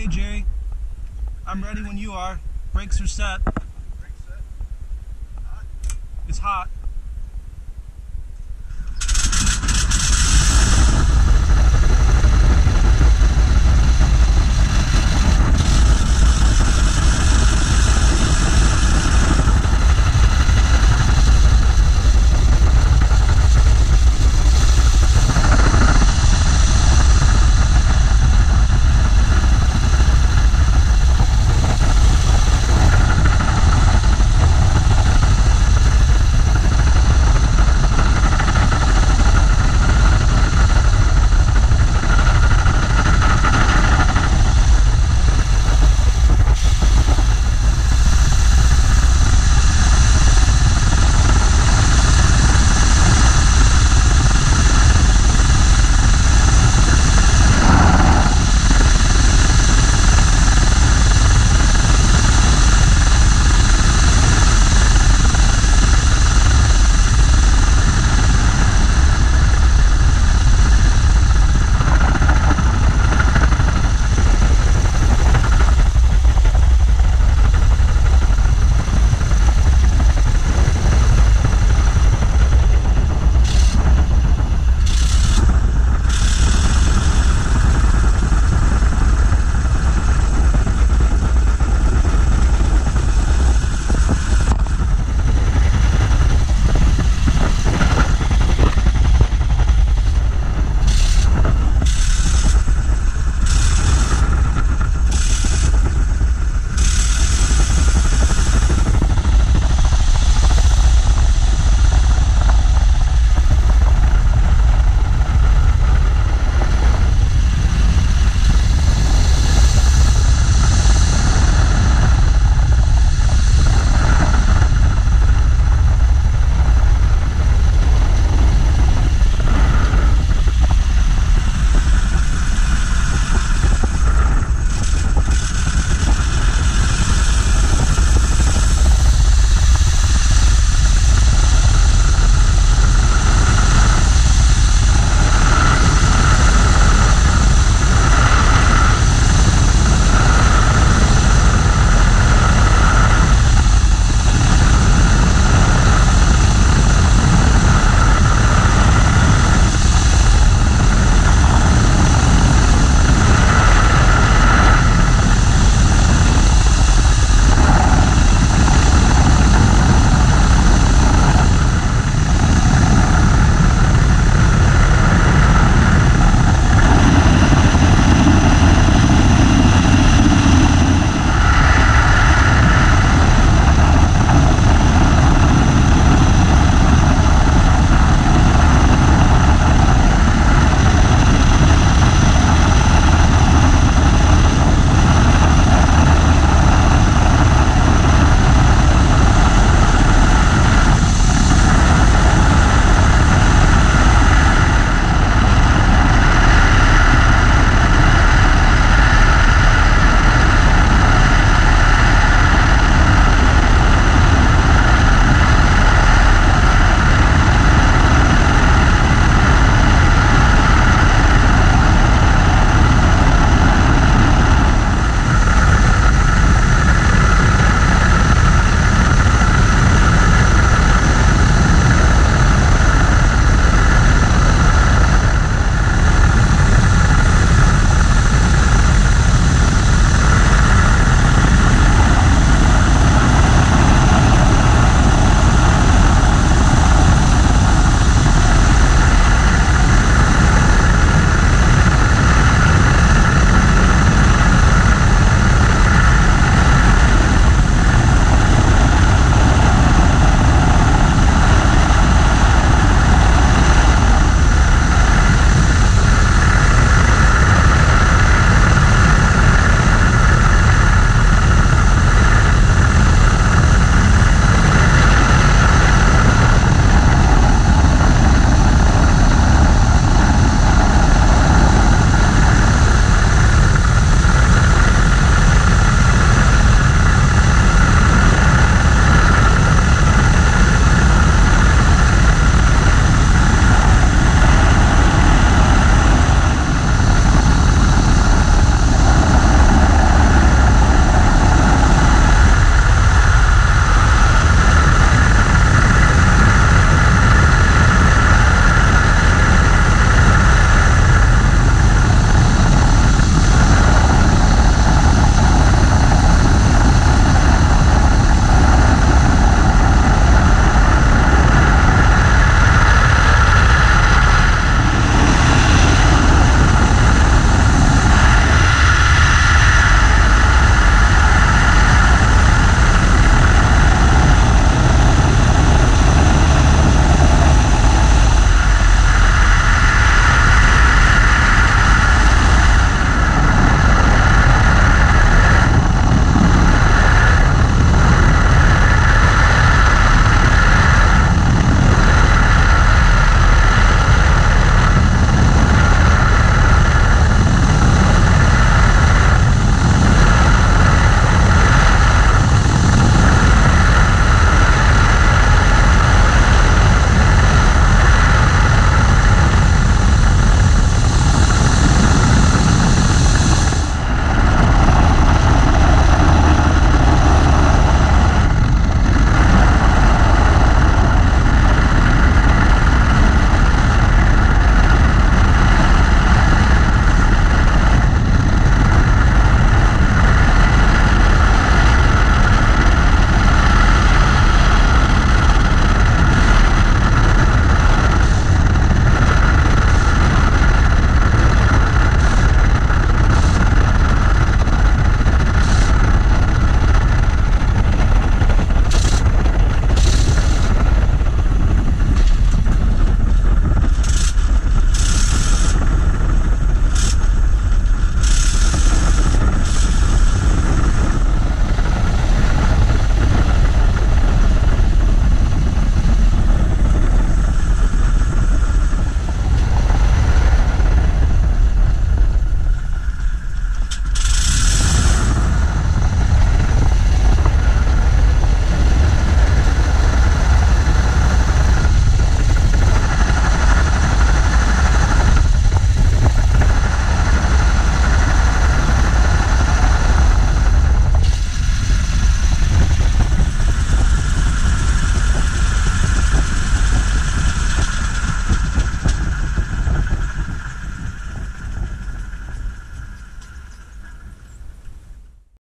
Okay, Jerry. I'm ready when you are. Brakes are set. It's hot.